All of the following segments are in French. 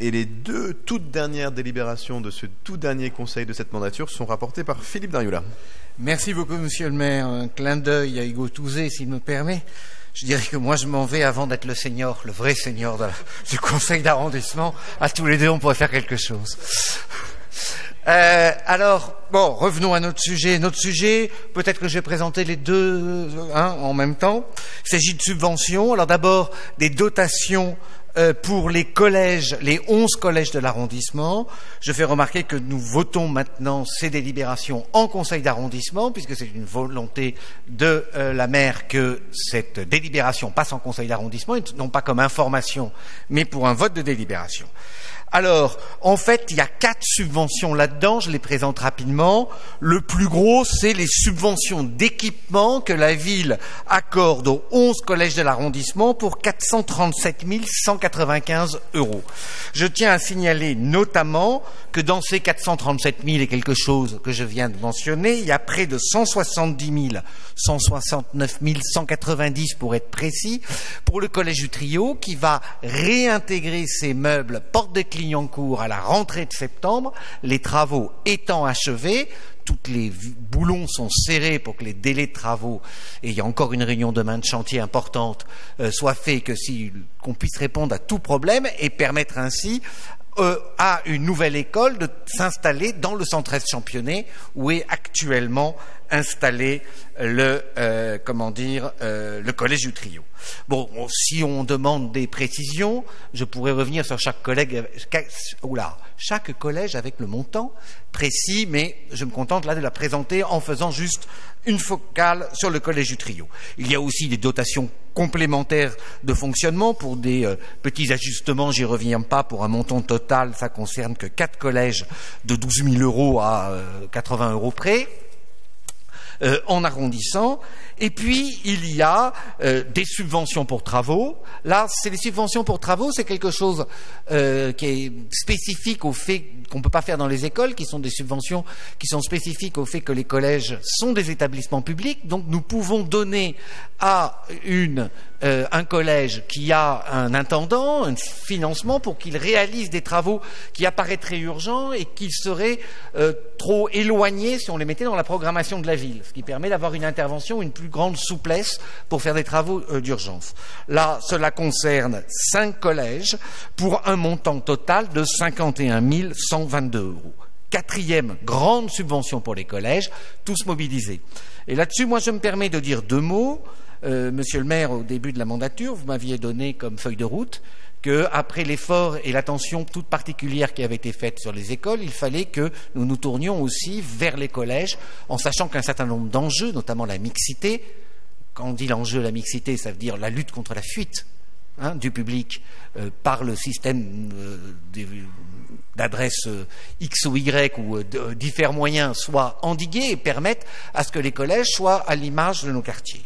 et les deux toutes dernières délibérations de ce tout dernier conseil de cette mandature sont rapportées par Philippe Darioula. Merci beaucoup, monsieur le maire. Un clin d'œil à Hugo Touzé, s'il me permet. Je dirais que moi, je m'en vais avant d'être le seigneur, le vrai seigneur du conseil d'arrondissement. À tous les deux, on pourrait faire quelque chose. Euh, alors, bon, revenons à notre sujet. Notre sujet, peut-être que je vais présenter les deux hein, en même temps. Il s'agit de subventions. Alors d'abord, des dotations euh, pour les collèges, les onze collèges de l'arrondissement. Je fais remarquer que nous votons maintenant ces délibérations en conseil d'arrondissement, puisque c'est une volonté de euh, la maire que cette délibération passe en conseil d'arrondissement, non pas comme information, mais pour un vote de délibération. Alors, en fait, il y a quatre subventions là-dedans, je les présente rapidement. Le plus gros, c'est les subventions d'équipement que la ville accorde aux 11 collèges de l'arrondissement pour 437 195 euros. Je tiens à signaler notamment que dans ces 437 000 et quelque chose que je viens de mentionner, il y a près de 170 000, 169 190 pour être précis, pour le collège du trio qui va réintégrer ses meubles porte de À la rentrée de septembre, les travaux étant achevés, tous les boulons sont serrés pour que les délais de travaux, et il y a encore une réunion demain de chantier importante, euh, soient faits, que si, qu'on puisse répondre à tout problème et permettre ainsi euh, à une nouvelle école de s'installer dans le centre est championnet où est actuellement installé le euh, comment dire euh, le collège du trio. Bon, si on demande des précisions, je pourrais revenir sur chaque collègue, oula, chaque collège avec le montant précis, mais je me contente là de la présenter en faisant juste une focale sur le collège du trio. Il y a aussi des dotations complémentaires de fonctionnement pour des euh, petits ajustements, j'y reviens pas, pour un montant total, ça concerne que quatre collèges de 12 000 euros à 80 euros près. Euh, en arrondissant. Et puis, il y a euh, des subventions pour travaux. Là, c'est les subventions pour travaux, c'est quelque chose euh, qui est spécifique au fait qu'on ne peut pas faire dans les écoles, qui sont des subventions qui sont spécifiques au fait que les collèges sont des établissements publics. Donc, nous pouvons donner à une, un collège qui a un intendant, un financement pour qu'il réalise des travaux qui apparaîtraient urgents et qui seraient trop éloignés si on les mettait dans la programmation de la ville ce qui permet d'avoir une intervention, une plus grande souplesse pour faire des travaux euh, d'urgence. Là, cela concerne cinq collèges pour un montant total de 51 122 euros. Quatrième grande subvention pour les collèges, tous mobilisés. Et là-dessus, moi, je me permets de dire deux mots. Euh, monsieur le maire, au début de la mandature, vous m'aviez donné comme feuille de route qu'après l'effort et l'attention toute particulière qui avait été faite sur les écoles, il fallait que nous nous tournions aussi vers les collèges, en sachant qu'un certain nombre d'enjeux, notamment la mixité, quand on dit l'enjeu la mixité, ça veut dire la lutte contre la fuite hein, du public euh, par le système euh, d'adresse euh, X ou Y ou divers moyens soient endigués et permettent à ce que les collèges soient à l'image de nos quartiers.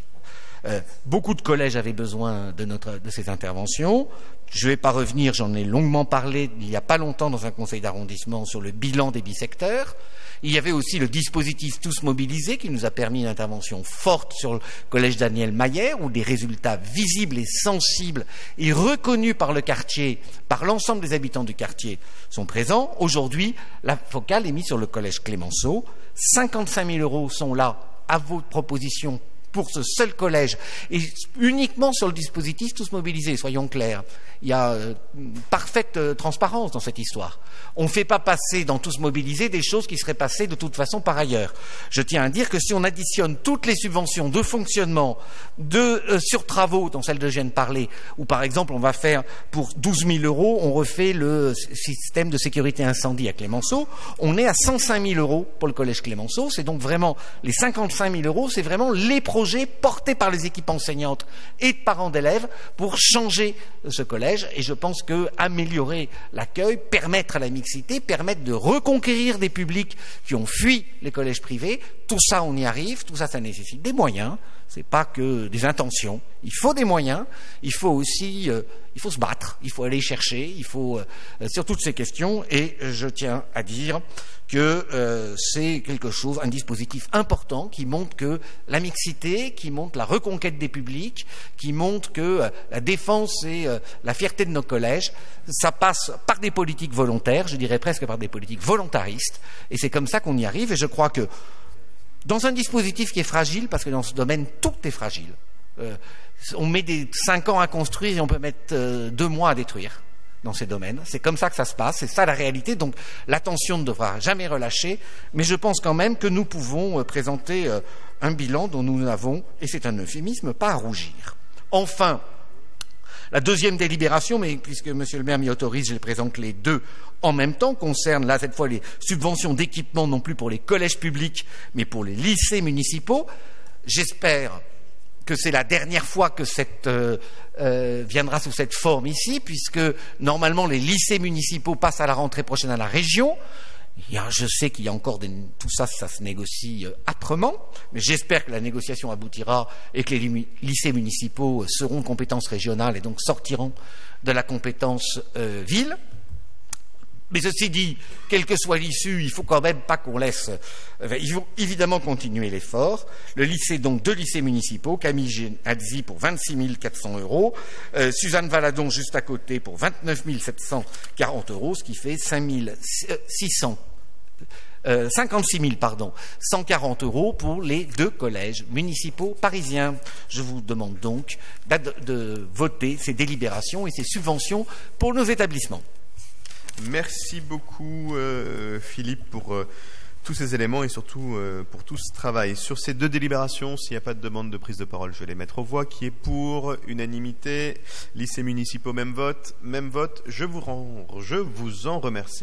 Beaucoup de collèges avaient besoin de, de ces interventions. Je ne vais pas revenir, j'en ai longuement parlé il n'y a pas longtemps dans un conseil d'arrondissement sur le bilan des bisecteurs. Il y avait aussi le dispositif Tous mobilisés qui nous a permis une intervention forte sur le collège Daniel Mayer où des résultats visibles et sensibles et reconnus par le quartier, par l'ensemble des habitants du quartier sont présents. Aujourd'hui, la focale est mise sur le collège Clémenceau. 55 000 euros sont là à votre proposition pour ce seul collège et uniquement sur le dispositif tous mobilisés, soyons clairs. Il y a euh, parfaite euh, transparence dans cette histoire. On ne fait pas passer dans tous mobilisés des choses qui seraient passées de toute façon par ailleurs. Je tiens à dire que si on additionne toutes les subventions de fonctionnement, de euh, sur travaux, dont celle de Gênes parlait, ou par exemple on va faire pour 12 000 euros, on refait le système de sécurité incendie à Clémenceau, on est à 105 000 euros pour le collège Clémenceau. C'est donc vraiment les 55 000 euros, c'est vraiment les projets portés par les équipes enseignantes et de parents d'élèves pour changer ce collège. Et je pense que améliorer l'accueil, permettre la mixité, permettre de reconquérir des publics qui ont fui les collèges privés, tout ça on y arrive, tout ça ça nécessite des moyens, C'est pas que des intentions. Il faut des moyens. Il faut aussi, euh, il faut se battre. Il faut aller chercher. Il faut euh, sur toutes ces questions. Et je tiens à dire que euh, c'est quelque chose, un dispositif important qui montre que la mixité, qui montre la reconquête des publics, qui montre que la défense et la fierté de nos collèges, ça passe par des politiques volontaires. Je dirais presque par des politiques volontaristes. Et c'est comme ça qu'on y arrive. Et je crois que dans un dispositif qui est fragile, parce que dans ce domaine, tout est fragile. Euh, on met des cinq ans à construire et on peut mettre euh, deux mois à détruire dans ces domaines. C'est comme ça que ça se passe, c'est ça la réalité. Donc l'attention ne devra jamais relâcher, mais je pense quand même que nous pouvons euh, présenter un bilan dont nous n'avons, et c'est un euphémisme, pas à rougir. Enfin, la deuxième délibération, mais puisque Monsieur le maire m'y autorise, je présente les deux en même temps, concerne là cette fois les subventions d'équipement non plus pour les collèges publics, mais pour les lycées municipaux. J'espère que c'est la dernière fois que cette euh, euh, viendra sous cette forme ici, puisque normalement les lycées municipaux passent à la rentrée prochaine à la région je sais qu'il y a encore tout ça, ça se négocie euh, âprement, mais j'espère que la négociation aboutira et que les lycées municipaux seront compétences régionales et donc sortiront de la compétence euh, ville. Mais ceci dit, quelle que soit l'issue, il faut quand même pas qu'on laisse. Euh, il faut évidemment continuer l'effort. Le lycée, donc deux lycées municipaux, Camille Adzi pour 26 400 euros, Suzanne Valadon juste à côté pour 29 740 euros, ce qui fait 5 600 56 000, pardon, 140 euros pour les deux collèges municipaux parisiens. Je vous demande donc de voter ces délibérations et ces subventions pour nos établissements. Merci beaucoup, euh, Philippe, pour euh, tous ces éléments et surtout euh, pour tout ce travail. Sur ces deux délibérations, s'il n'y a pas de demande de prise de parole, je vais les mettre aux voix. Qui est pour unanimité Lycée municipaux, même vote. Même vote. Je vous en remercie.